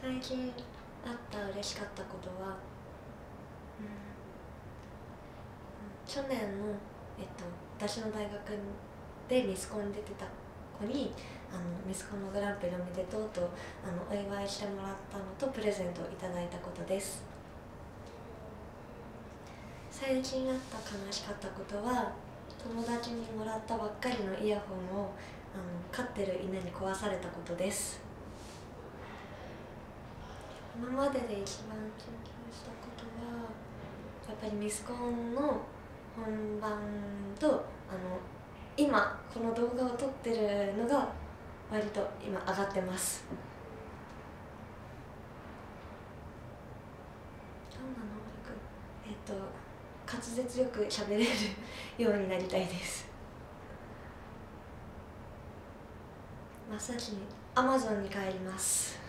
最近あった嬉しかったことは、うん、去年の、えっと、私の大学でミスコンに出てた子にあのミスコンのグランプリおめでとうとあのお祝いしてもらったのとプレゼントをいただいたことです。最近あった悲しかったことは友達にもらったばっかりのイヤホンをあの飼ってる犬に壊されたことです。今までで一番緊急したことはやっぱりミスコンの本番とあの今この動画を撮ってるのが割と今上がってます。どんな能力？えっと滑舌よく喋れるようになりたいです。真っ先にアマゾンに帰ります。